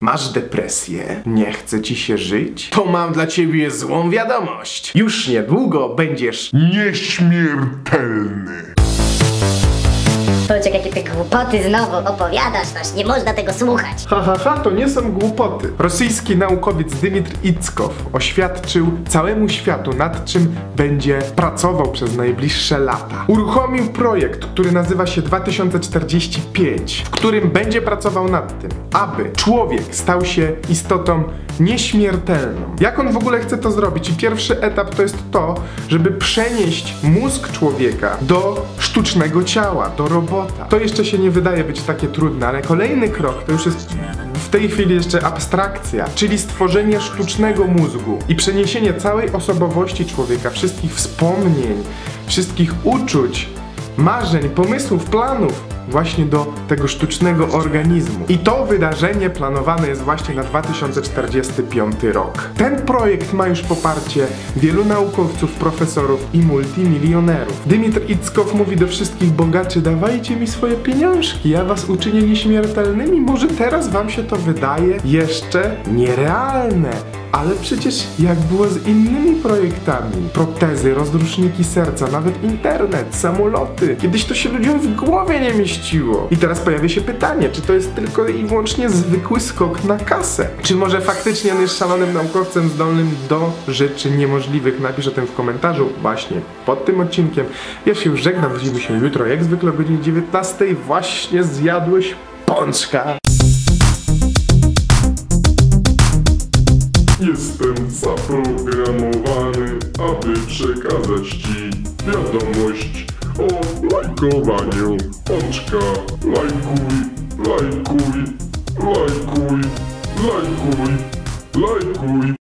Masz depresję? Nie chce ci się żyć? To mam dla ciebie złą wiadomość. Już niedługo będziesz Nieśmiertelny. Ty głupoty znowu opowiadasz, noż nie można tego słuchać. Ha, ha, ha, to nie są głupoty. Rosyjski naukowiec Dymitr Ickow oświadczył całemu światu, nad czym będzie pracował przez najbliższe lata. Uruchomił projekt, który nazywa się 2045, w którym będzie pracował nad tym, aby człowiek stał się istotą nieśmiertelną. Jak on w ogóle chce to zrobić? I pierwszy etap to jest to, żeby przenieść mózg człowieka do sztucznego ciała, do robota. To jeszcze się nie wydaje być takie trudne, ale kolejny krok to już jest w tej chwili jeszcze abstrakcja, czyli stworzenie sztucznego mózgu i przeniesienie całej osobowości człowieka, wszystkich wspomnień, wszystkich uczuć, marzeń, pomysłów, planów właśnie do tego sztucznego organizmu. I to wydarzenie planowane jest właśnie na 2045 rok. Ten projekt ma już poparcie wielu naukowców, profesorów i multimilionerów. Dymitr Ickow mówi do wszystkich bogaczy, dawajcie mi swoje pieniążki, ja was uczynię nieśmiertelnymi. Może teraz wam się to wydaje jeszcze nierealne. Ale przecież jak było z innymi projektami? Protezy, rozruszniki serca, nawet internet, samoloty. Kiedyś to się ludziom w głowie nie mieściło. I teraz pojawia się pytanie, czy to jest tylko i wyłącznie zwykły skok na kasę? Czy może faktycznie on jest szalonym naukowcem zdolnym do rzeczy niemożliwych? Napisz o tym w komentarzu właśnie pod tym odcinkiem. Ja się już żegnam, widzimy się jutro, jak zwykle o godzinie 19. Właśnie zjadłeś pączka. Jestem zaprogramowany, aby przekazać Ci wiadomość o lajkowaniu oczka. Lajkuj, lajkuj, lajkuj, lajkuj, lajkuj.